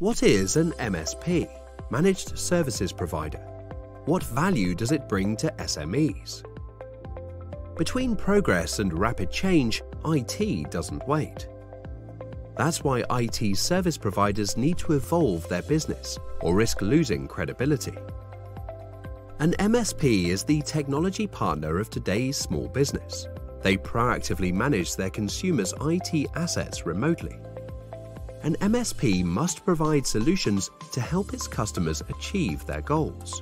What is an MSP, Managed Services Provider? What value does it bring to SMEs? Between progress and rapid change, IT doesn't wait. That's why IT service providers need to evolve their business or risk losing credibility. An MSP is the technology partner of today's small business. They proactively manage their consumers' IT assets remotely. An MSP must provide solutions to help its customers achieve their goals.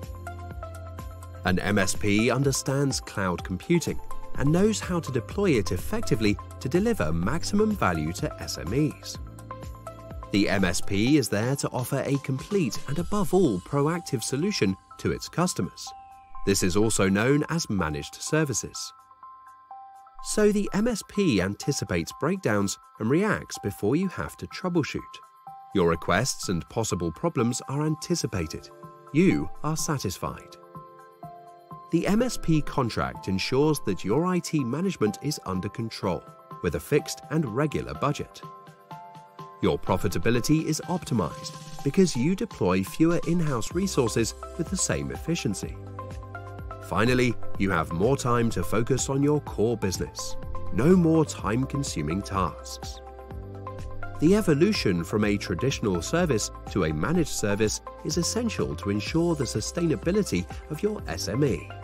An MSP understands cloud computing and knows how to deploy it effectively to deliver maximum value to SMEs. The MSP is there to offer a complete and above all proactive solution to its customers. This is also known as managed services. So the MSP anticipates breakdowns and reacts before you have to troubleshoot. Your requests and possible problems are anticipated. You are satisfied. The MSP contract ensures that your IT management is under control with a fixed and regular budget. Your profitability is optimized because you deploy fewer in-house resources with the same efficiency. Finally, you have more time to focus on your core business. No more time-consuming tasks. The evolution from a traditional service to a managed service is essential to ensure the sustainability of your SME.